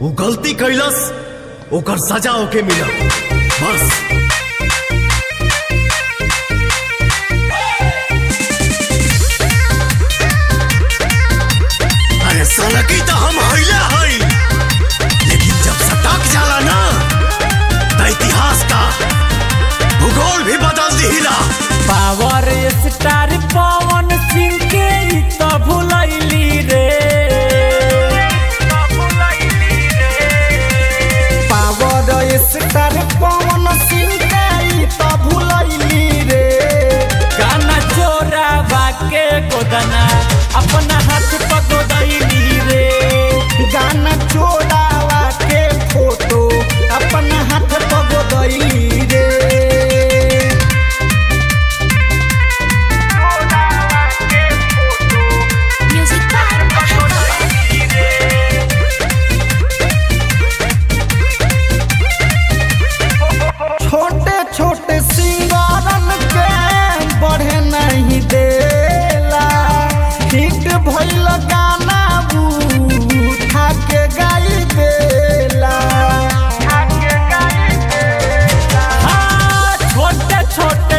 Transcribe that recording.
वो गलती कैलस ओकर सजा ओके मिला। बस। अरे सनकी तो हम हईला हई, लेकिन जब सटक जाला ना तो इतिहास का भूगोल भी बदल दिला पावर स्टार पावर 있을까 छोटे